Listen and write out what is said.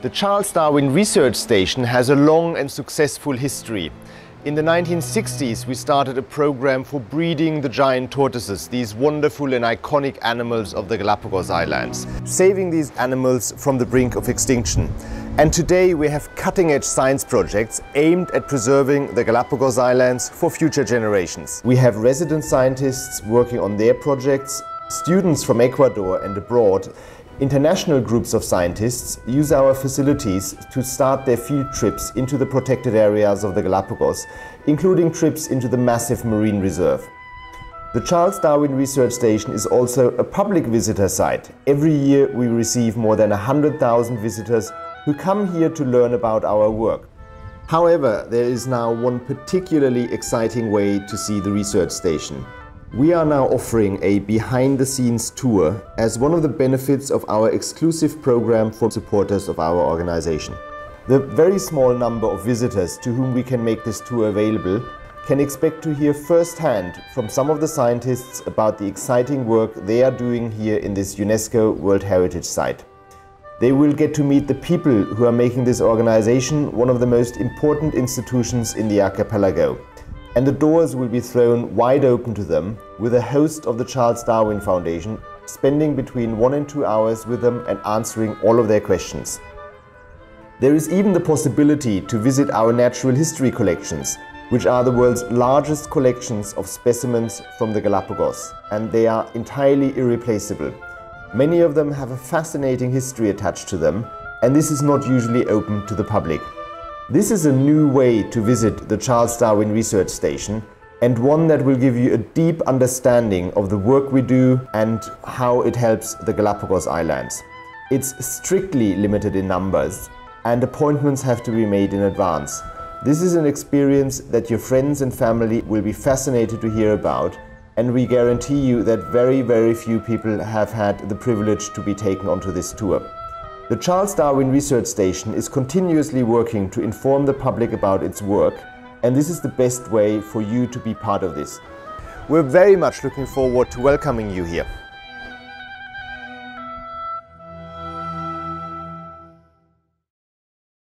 The Charles Darwin Research Station has a long and successful history. In the 1960s, we started a program for breeding the giant tortoises, these wonderful and iconic animals of the Galapagos Islands, saving these animals from the brink of extinction. And today we have cutting-edge science projects aimed at preserving the Galapagos Islands for future generations. We have resident scientists working on their projects, students from Ecuador and abroad, International groups of scientists use our facilities to start their field trips into the protected areas of the Galapagos, including trips into the massive marine reserve. The Charles Darwin Research Station is also a public visitor site. Every year we receive more than 100,000 visitors who come here to learn about our work. However, there is now one particularly exciting way to see the research station. We are now offering a behind the scenes tour as one of the benefits of our exclusive program for supporters of our organization. The very small number of visitors to whom we can make this tour available can expect to hear firsthand from some of the scientists about the exciting work they are doing here in this UNESCO World Heritage Site. They will get to meet the people who are making this organization one of the most important institutions in the archipelago and the doors will be thrown wide open to them with a host of the Charles Darwin Foundation spending between one and two hours with them and answering all of their questions. There is even the possibility to visit our natural history collections, which are the world's largest collections of specimens from the Galapagos, and they are entirely irreplaceable. Many of them have a fascinating history attached to them, and this is not usually open to the public. This is a new way to visit the Charles Darwin Research Station and one that will give you a deep understanding of the work we do and how it helps the Galapagos Islands. It's strictly limited in numbers and appointments have to be made in advance. This is an experience that your friends and family will be fascinated to hear about and we guarantee you that very, very few people have had the privilege to be taken onto this tour. The Charles Darwin Research Station is continuously working to inform the public about its work and this is the best way for you to be part of this. We're very much looking forward to welcoming you here.